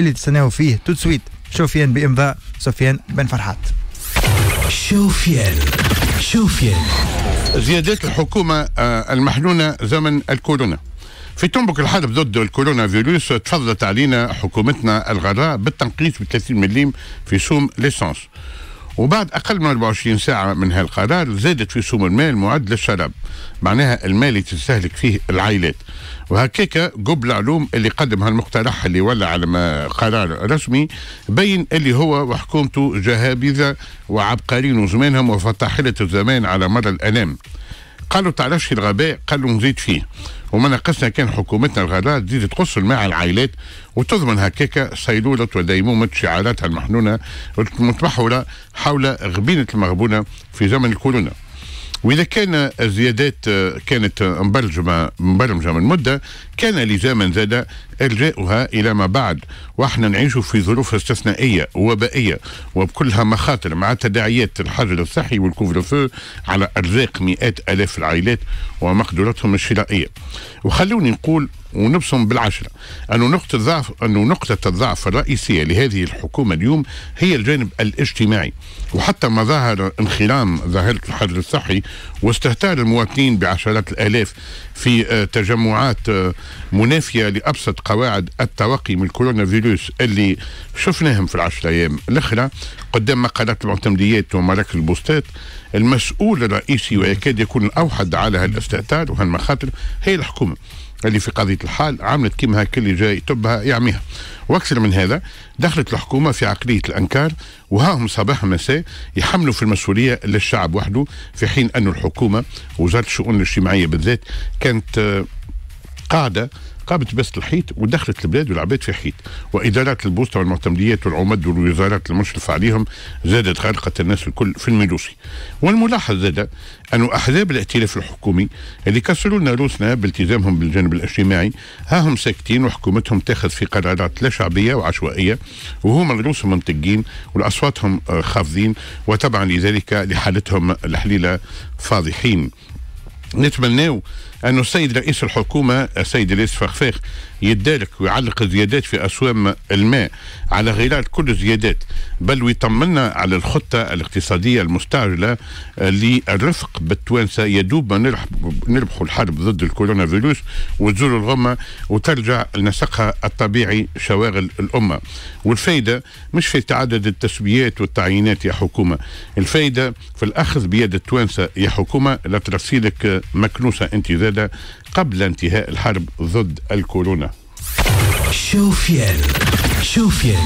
اللي تستناو فيه tout de suite. شوفيان بإمضاء سفيان بن فرحات. شوفيان. شوفيان. زيادات الحكومة آه، المحنونة زمن الكورونا. في تنبك الحرب ضد الكورونا فيروس تفضلت علينا حكومتنا الغراء بالتنقيص ب 30 مليم في سوم l'essence. وبعد أقل من 24 ساعة من هالقرار زادت في سوم الماء المعد للشراب معناها الماء اللي تستهلك فيه العائلات. وهكاك قبل العلوم اللي قدم هالمقترح اللي ولا على قرار رسمي بين اللي هو وحكومته جهابذة وعبقريين وزمانهم وفطاحلة الزمان على مر الأنام. قالوا تعرفش الغباء؟ قالوا نزيد فيه. وما نقصنا كان حكومتنا الغراء تزيد تقص مع العائلات وتضمن هكاك صيلولة وديمومة شعاراتها المحنونة المتمحورة حول غبينة المغبونة في زمن الكورونا. وإذا كان الزيادات كانت مبرمجه مبرمجة من مدة كان لزاما زاد ارجاؤها إلى ما بعد. وإحنا نعيش في ظروف استثنائية وبائيه وبكلها مخاطر مع تداعيات الحجر الصحي والكوفر فو على أرزاق مئات آلاف العائلات ومقدرتهم الشرائية. وخلوني نقول ونبصم بالعشرة أنه نقطة الضعف أنه نقطة الضعف الرئيسية لهذه الحكومة اليوم هي الجانب الاجتماعي. وحتى مظاهر انخرام ظاهرة الحجر الصحي واستهتار المواطنين بعشرات الآلاف في تجمعات منافية لأبسط قواعد التوقي من الكورونا فيروس اللي شفناهم في العشر أيام الأخرى قدام مقالات المعتمديات ومراكز البوستات. المسؤول الرئيسي ويكاد يكون الأوحد على هالاستهتار وهالمخاطر هي الحكومة اللي في قضية الحال عملت كيما هكا اللي جاي تبها يعميها. وأكثر من هذا دخلت الحكومة في عقلية الأنكار وهاهم صباح مساء يحملوا في المسؤولية للشعب وحده في حين أن الحكومة وزارة الشؤون الاجتماعية بالذات كانت قاعدة قامت بس الحيط ودخلت البلاد والعباد في حيط. وإدارات البوسطه والمعتمديات والعمد والوزارات المشرفه عليهم زادت غرقة الناس الكل في الميدوسي والملاحظ زاد أن أحزاب الائتلاف الحكومي اللي كسروا لنا روسنا بالتزامهم بالجانب الاجتماعي ها هم ساكتين وحكومتهم تاخذ في قرارات لا شعبية وعشوائية وهم الروس منتجين والأصواتهم خافضين وطبعا لذلك لحالتهم الحليلة فاضحين. نتمناو أن السيد رئيس الحكومة السيد رئيس فخفاخ يدارك ويعلق الزيادات في أسوام الماء على غيرات كل الزيادات بل ويطمنا على الخطة الاقتصادية المستعجلة للرفق بالتوانسة يدوب ما نربحوا الحرب ضد الكورونا فيروس وتزول الغمة وترجع لنسقها الطبيعي شواغل الأمة. والفايدة مش في تعدد التسويات والتعيينات يا حكومة الفايدة في الأخذ بيد التوانسة يا حكومة. لا ترسيلك مكنوسة انت زادة قبل انتهاء الحرب ضد الكورونا. شوفيان شوفيان.